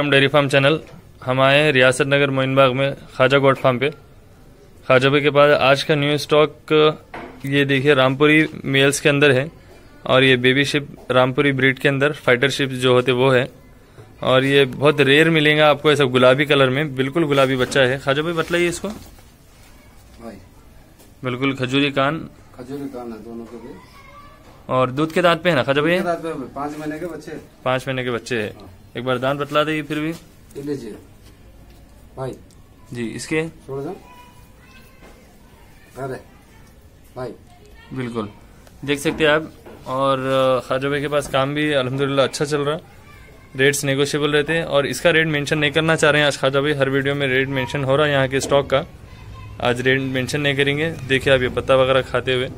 Vikram dairy farm channel हम आए हैं रियासत नगर मोइनबाग में ख्वाजा गोट फार्म पे। ख्वाजा भाई के पास आज का न्यू स्टॉक ये देखिए रामपुरी मेल्स के अंदर है और ये बेबी शिप रामपुरी ब्रीड के अंदर फाइटर शिप जो होते वो है। और ये बहुत रेयर मिलेगा आपको ऐसा गुलाबी कलर में बिल्कुल गुलाबी बच्चा है। ख्वाजा भाई बतलाइए इसको। भाई। बिल्कुल खजूरी कान। खजूरी कान है दोनों के और दूध के दांत पे है ना ख्वाजा भाई? ये पाँच महीने के बच्चे। पाँच महीने के बच्चे है। एक बार दान बतला दे फिर भी। लीजिए भाई। जी इसके? अरे भाई। बिल्कुल। देख सकते हैं आप और ख्वाजा भाई के पास काम भी अल्हम्दुलिल्लाह अच्छा चल रहा रेट्स नेगोशिएबल रहते हैं और इसका रेट मेंशन नहीं करना चाह रहे हैं आज खाजा भाई। हर वीडियो में रेट मेंशन हो रहा है यहाँ के स्टॉक का। आज रेट मेंशन नहीं करेंगे। देखिए आप ये पत्ता वगैरह खाते हुए।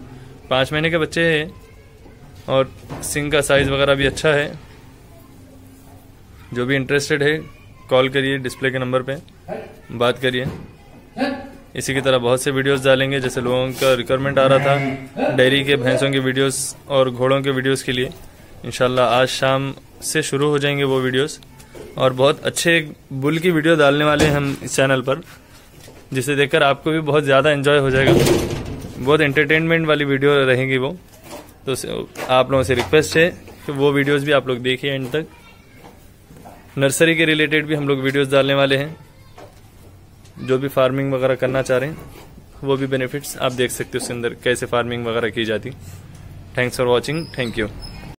पाँच महीने के बच्चे हैं और सिंग का साइज़ वगैरह भी अच्छा है। जो भी इंटरेस्टेड है कॉल करिए डिस्प्ले के नंबर पे। बात करिए। इसी की तरह बहुत से वीडियोस डालेंगे, जैसे लोगों का रिक्वायरमेंट आ रहा था डेयरी के भैंसों के वीडियोस और घोड़ों के वीडियोस के लिए। इंशाल्लाह आज शाम से शुरू हो जाएँगे वो वीडियोस और बहुत अच्छे बुल की वीडियो डालने वाले हैं हम इस चैनल पर, जिसे देखकर आपको भी बहुत ज़्यादा एंजॉय हो जाएगा। बहुत एंटरटेनमेंट वाली वीडियो रहेगी वो। तो आप लोगों से रिक्वेस्ट है कि वो वीडियोज़ भी आप लोग देखिए एंड तक। नर्सरी के रिलेटेड भी हम लोग वीडियोस डालने वाले हैं। जो भी फ़ार्मिंग वगैरह करना चाह रहे हैं, वो भी बेनिफिट्स आप देख सकते हो उसके अंदर, कैसे फ़ार्मिंग वगैरह की जाती। Thanks for watching, thank you.